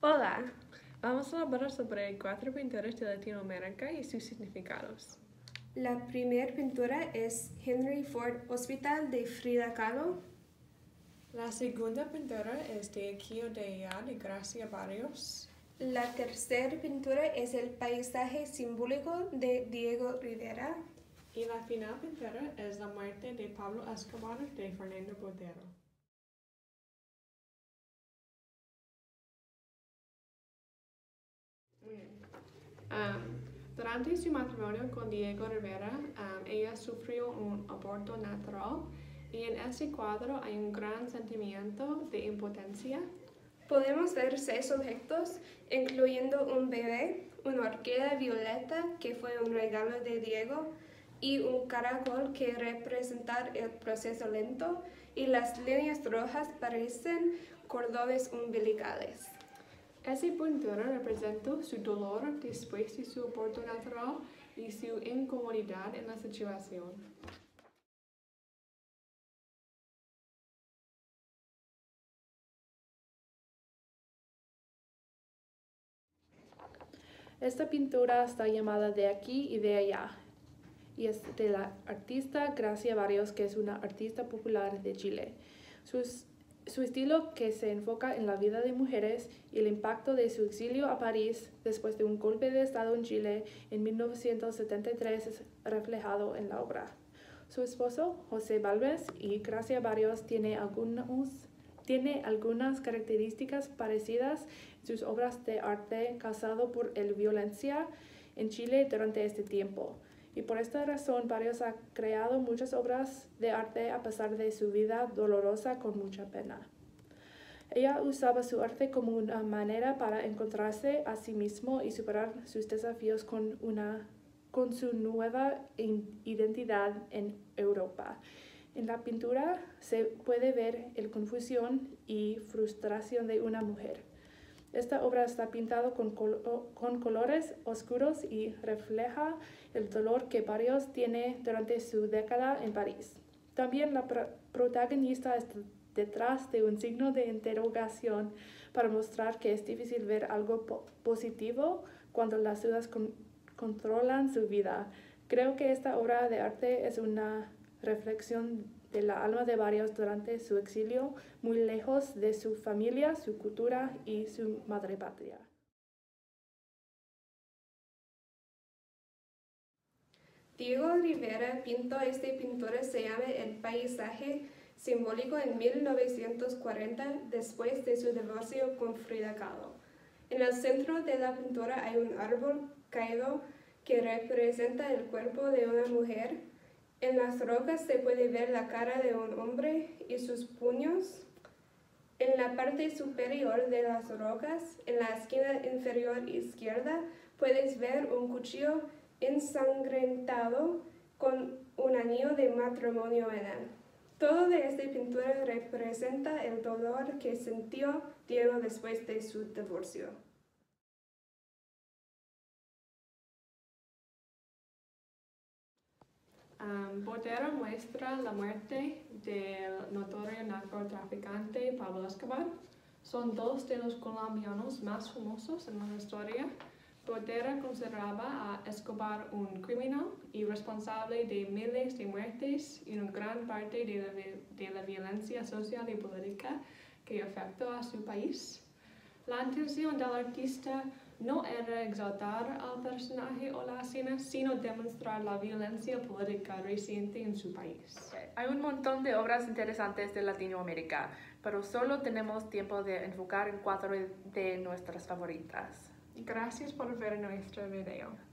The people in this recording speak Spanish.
Hola, vamos a hablar sobre cuatro pinturas de Latinoamérica y sus significados. La primera pintura es Henry Ford Hospital de Frida Kahlo. La segunda pintura es de aquí o de allá de Gracia Barrios. La tercera pintura es el paisaje simbólico de Diego Rivera. Y la final pintura es la muerte de Pablo Escobar de Fernando Botero. Um, durante su matrimonio con Diego Rivera, um, ella sufrió un aborto natural y en ese cuadro hay un gran sentimiento de impotencia. Podemos ver seis objetos, incluyendo un bebé, una orquídea violeta que fue un regalo de Diego, y un caracol que representa el proceso lento, y las líneas rojas parecen cordones umbilicales. Esa pintura representa su dolor después de su aborto natural y su incomodidad en la situación. Esta pintura está llamada de aquí y de allá y es de la artista Gracia Barrios, que es una artista popular de Chile. Sus su estilo, que se enfoca en la vida de mujeres y el impacto de su exilio a París después de un golpe de Estado en Chile en 1973, es reflejado en la obra. Su esposo, José Balves y Gracia Barrios, tiene algunas características parecidas en sus obras de arte causado por la violencia en Chile durante este tiempo y por esta razón Barrios ha creado muchas obras de arte a pesar de su vida dolorosa con mucha pena. Ella usaba su arte como una manera para encontrarse a sí mismo y superar sus desafíos con, una, con su nueva identidad en Europa. En la pintura se puede ver la confusión y frustración de una mujer. Esta obra está pintada con, colores oscuros y refleja el dolor que Barrios tiene durante su década en París. También la protagonista está detrás de un signo de interrogación para mostrar que es difícil ver algo positivo cuando las dudas controlan su vida. Creo que esta obra de arte es una reflexión de la alma de varios durante su exilio, muy lejos de su familia, su cultura y su madre patria. Diego Rivera pintó este pintura se llama El paisaje simbólico en 1940 después de su divorcio con Frida Kahlo. En el centro de la pintura hay un árbol caído que representa el cuerpo de una mujer en las rocas se puede ver la cara de un hombre y sus puños. En la parte superior de las rocas, en la esquina inferior izquierda, puedes ver un cuchillo ensangrentado con un anillo de matrimonio en él. Todo de esta pintura representa el dolor que sintió Diego después de su divorcio. Um, Botero muestra la muerte del notorio narcotraficante Pablo Escobar. Son dos de los colombianos más famosos en la historia. Botero consideraba a Escobar un criminal y responsable de miles de muertes y una gran parte de la, de la violencia social y política que afectó a su país. La intención del artista no era exaltar al personaje o la escena, sino demostrar la violencia política reciente en su país. Hay un montón de obras interesantes de Latinoamérica, pero solo tenemos tiempo de enfocar en cuatro de nuestras favoritas. Gracias por ver nuestro video.